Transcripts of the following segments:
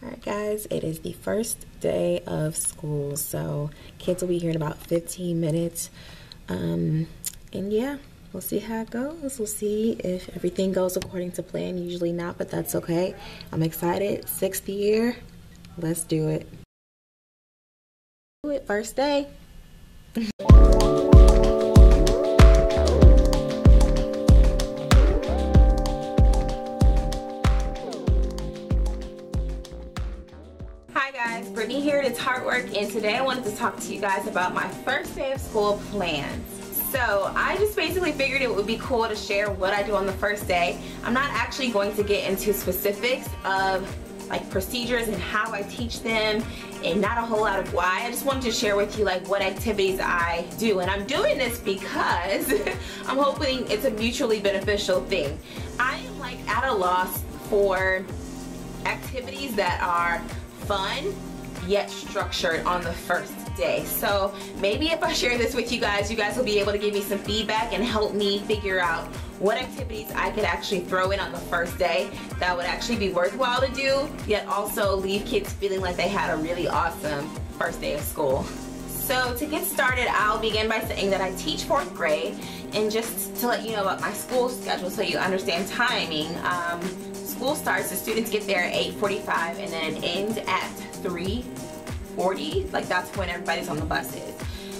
Alright guys, it is the first day of school, so kids will be here in about 15 minutes. Um, and yeah, we'll see how it goes. We'll see if everything goes according to plan. Usually not, but that's okay. I'm excited. Sixth year. Let's do it. Do it first day. Here, it's Heart Work, and today I wanted to talk to you guys about my first day of school plans. So I just basically figured it would be cool to share what I do on the first day. I'm not actually going to get into specifics of like procedures and how I teach them and not a whole lot of why. I just wanted to share with you like what activities I do and I'm doing this because I'm hoping it's a mutually beneficial thing. I am like at a loss for activities that are fun yet structured on the first day. So maybe if I share this with you guys, you guys will be able to give me some feedback and help me figure out what activities I could actually throw in on the first day that would actually be worthwhile to do, yet also leave kids feeling like they had a really awesome first day of school. So to get started, I'll begin by saying that I teach fourth grade and just to let you know about my school schedule so you understand timing. Um, school starts, the students get there at 8.45 and then it ends at 3.40. Like that's when everybody's on the buses.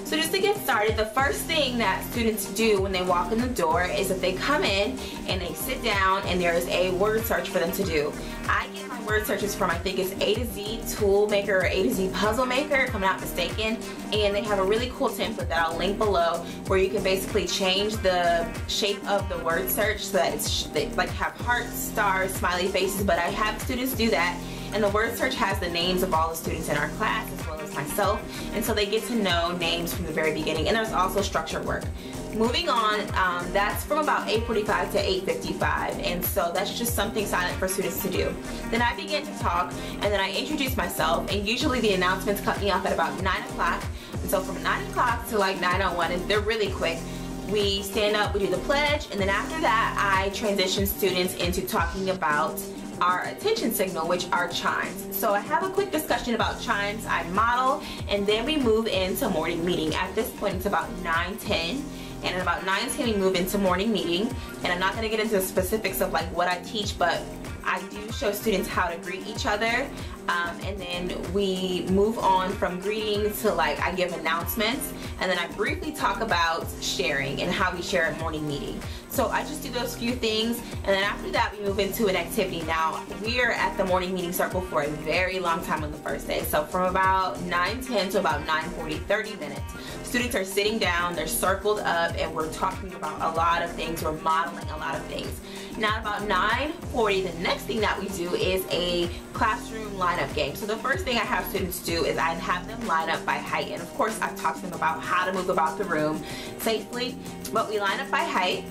So just to get started, the first thing that students do when they walk in the door is that they come in and they sit down and there is a word search for them to do. I get my word searches from I think it's A to Z Tool Maker or A to Z Puzzle Maker, if I'm not mistaken. And they have a really cool template that I'll link below where you can basically change the shape of the word search so that it's they like have hearts, stars, smiley faces, but I have students do that and the word search has the names of all the students in our class as well as myself. And so they get to know names from the very beginning. And there's also structured work. Moving on, um, that's from about 8.45 to 8.55. And so that's just something silent for students to do. Then I begin to talk and then I introduce myself. And usually the announcements cut me off at about 9 o'clock. And so from 9 o'clock to like 9.01, and they're really quick we stand up, we do the pledge, and then after that, I transition students into talking about our attention signal, which are chimes. So I have a quick discussion about chimes, I model, and then we move into morning meeting. At this point, it's about 9:10, and at about 9:10 we move into morning meeting. And I'm not gonna get into the specifics of like what I teach, but I do show students how to greet each other. Um, and then we move on from greeting to like I give announcements and then I briefly talk about sharing and how we share at morning meeting. So I just do those few things and then after that we move into an activity. Now we are at the morning meeting circle for a very long time on the first day. So from about 9.10 to about 9.40, 30 minutes. Students are sitting down, they're circled up and we're talking about a lot of things, we're modeling a lot of things. Now about 9.40, the next thing that we do is a classroom lineup game. So the first thing I have students do is I have them line up by height. And of course I talk to them about how to move about the room safely. But we line up by height.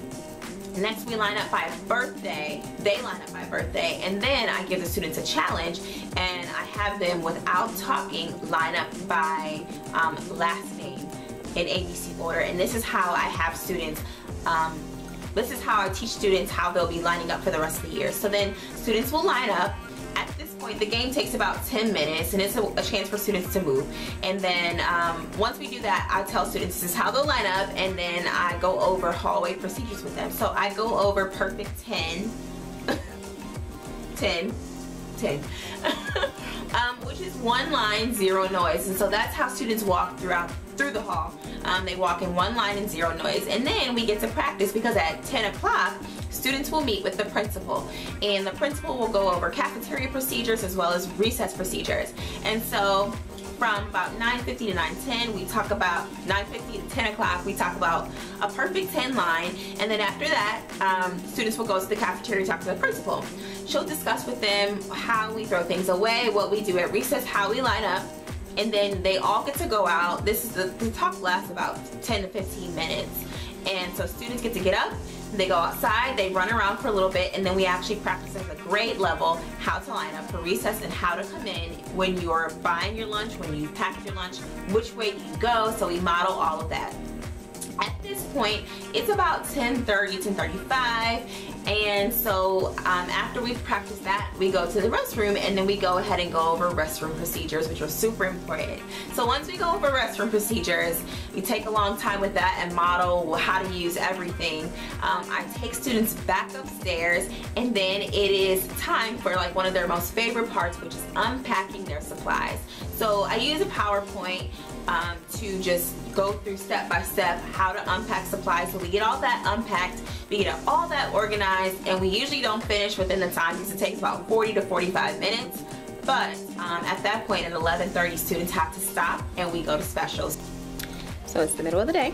Next we line up by birthday. They line up by birthday. And then I give the students a challenge and I have them without talking line up by um, last name in ABC order. And this is how I have students um, this is how I teach students how they'll be lining up for the rest of the year. So then students will line up. At this point, the game takes about 10 minutes and it's a, a chance for students to move. And then um, once we do that, I tell students this is how they'll line up and then I go over hallway procedures with them. So I go over perfect 10, 10, 10. um, which is one line, zero noise. And so that's how students walk throughout through the hall. Um, they walk in one line and zero noise. And then we get to practice because at 10 o'clock, students will meet with the principal. And the principal will go over cafeteria procedures as well as recess procedures. And so from about 9.50 to 9.10 we talk about 9.50 to 10 o'clock we talk about a perfect 10 line and then after that um, students will go to the cafeteria to talk to the principal she'll discuss with them how we throw things away what we do at recess how we line up and then they all get to go out. This is the, the talk lasts about 10 to 15 minutes. And so students get to get up they go outside, they run around for a little bit, and then we actually practice at the grade level how to line up for recess and how to come in when you're buying your lunch, when you've packed your lunch, which way you go, so we model all of that. At this point, it's about 10.30, 10.35, And so um, after we practice that, we go to the restroom and then we go ahead and go over restroom procedures, which are super important. So once we go over restroom procedures, we take a long time with that and model how to use everything. Um, I take students back upstairs and then it is time for like one of their most favorite parts, which is unpacking their supplies. So I use a PowerPoint um, to just go through step by step how to unpack supplies. So we get all that unpacked, we get all that organized, and we usually don't finish within the time because it takes about 40 to 45 minutes. But um, at that point at 11.30, students have to stop and we go to specials. So it's the middle of the day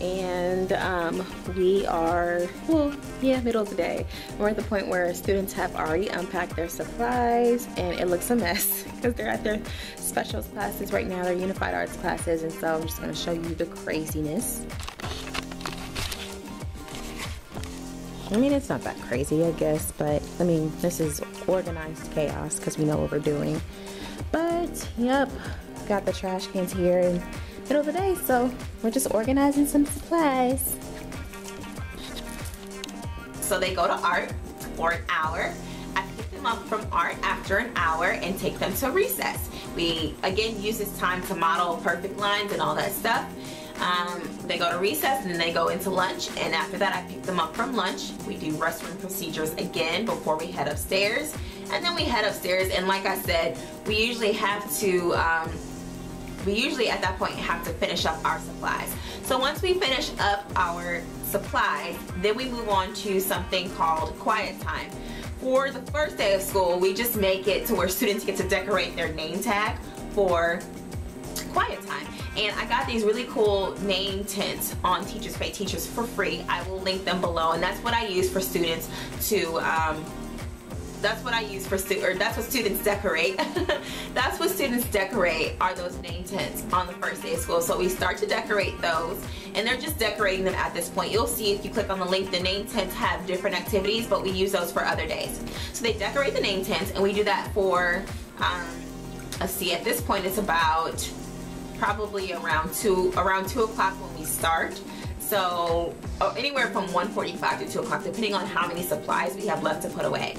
and um, we are, well, yeah, middle of the day. We're at the point where students have already unpacked their supplies and it looks a mess because they're at their specials classes right now, they're unified arts classes, and so I'm just gonna show you the craziness. I mean, it's not that crazy, I guess, but I mean, this is organized chaos because we know what we're doing. But, yep, got the trash cans here and middle of the day, so we're just organizing some supplies. So they go to art for an hour. I pick them up from art after an hour and take them to recess. We, again, use this time to model perfect lines and all that stuff. Um, they go to recess and then they go into lunch and after that I pick them up from lunch. We do restroom procedures again before we head upstairs and then we head upstairs and like I said we usually have to um, we usually at that point have to finish up our supplies. So once we finish up our supplies, then we move on to something called quiet time. For the first day of school, we just make it to where students get to decorate their name tag for quiet time. And I got these really cool name tents on Teachers Pay Teachers for free. I will link them below and that's what I use for students to um, that's what I use for students, or that's what students decorate. that's what students decorate are those name tents on the first day of school. So we start to decorate those and they're just decorating them at this point. You'll see if you click on the link, the name tents have different activities, but we use those for other days. So they decorate the name tents and we do that for, um, let's see, at this point it's about probably around two, around two o'clock when we start. So oh, anywhere from 1.45 to 2 o'clock, depending on how many supplies we have left to put away.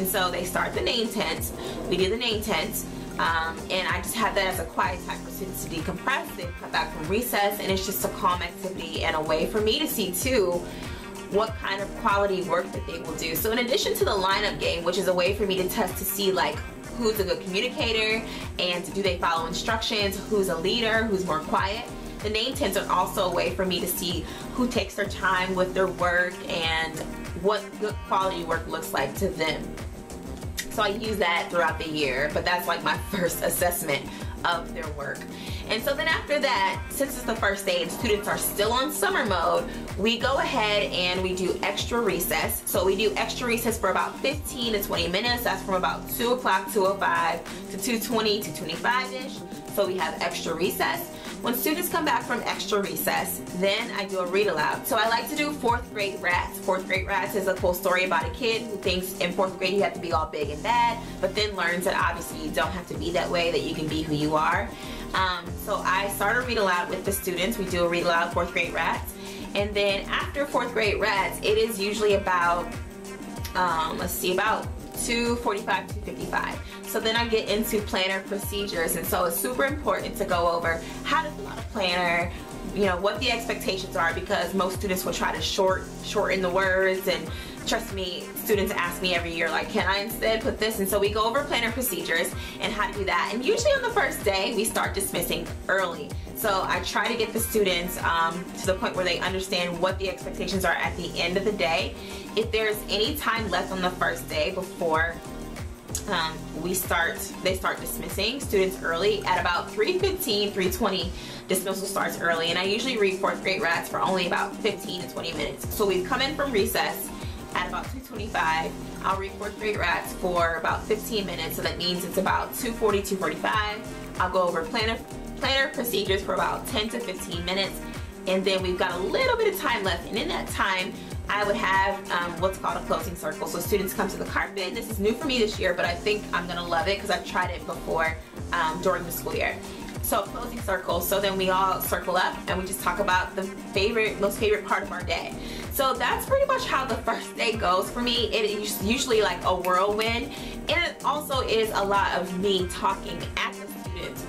And so they start the name tents. We do the name tents. Um, and I just have that as a quiet time for students to decompress. They come back from recess and it's just a calm activity and a way for me to see too what kind of quality work that they will do. So in addition to the lineup game, which is a way for me to test to see like who's a good communicator and do they follow instructions, who's a leader, who's more quiet, the name tents are also a way for me to see who takes their time with their work and what good quality work looks like to them. So I use that throughout the year, but that's like my first assessment of their work. And so then after that, since it's the first day and students are still on summer mode, we go ahead and we do extra recess. So we do extra recess for about 15 to 20 minutes. That's from about 2 o'clock, 2.05 to 2.20 to 25-ish. So we have extra recess. When students come back from extra recess, then I do a read aloud. So I like to do fourth grade rats. Fourth grade rats is a cool story about a kid who thinks in fourth grade you have to be all big and bad, but then learns that obviously you don't have to be that way, that you can be who you are. Um, so I start a read aloud with the students. We do a read aloud fourth grade rats. And then after fourth grade rats, it is usually about, um, let's see, about 245 to 55. So then I get into planner procedures and so it's super important to go over how to fill out a planner, you know, what the expectations are because most students will try to short shorten the words and trust me, students ask me every year like, can I instead put this? And so we go over planner procedures and how to do that. And usually on the first day, we start dismissing early. So I try to get the students um, to the point where they understand what the expectations are at the end of the day. If there's any time left on the first day before um, we start, they start dismissing students early at about 3.15, 3.20 dismissal starts early and I usually read fourth grade rats for only about 15 to 20 minutes. So we've come in from recess at about 2.25. I'll record three rats for about 15 minutes so that means it's about 2.40, 2.45. I'll go over planner planner procedures for about 10 to 15 minutes and then we've got a little bit of time left and in that time I would have um, what's called a closing circle. So students come to the carpet. This is new for me this year, but I think I'm gonna love it because I've tried it before um, during the school year. So closing circle. So then we all circle up and we just talk about the favorite, most favorite part of our day. So that's pretty much how the first day goes for me. It is usually like a whirlwind and it also is a lot of me talking at the students.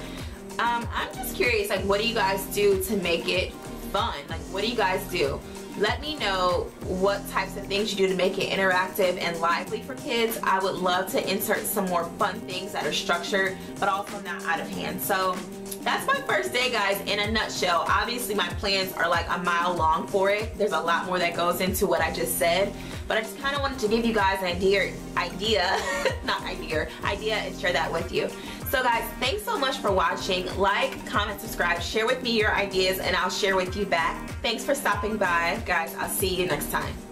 Um, I'm just curious, like what do you guys do to make it fun? Like what do you guys do? Let me know what types of things you do to make it interactive and lively for kids. I would love to insert some more fun things that are structured but also not out of hand. So that's my first day guys in a nutshell. Obviously my plans are like a mile long for it. There's a lot more that goes into what I just said. But I just kind of wanted to give you guys an idea, idea, not idea, idea and share that with you. So guys, thanks so much for watching. Like, comment, subscribe, share with me your ideas and I'll share with you back. Thanks for stopping by. Guys, I'll see you next time.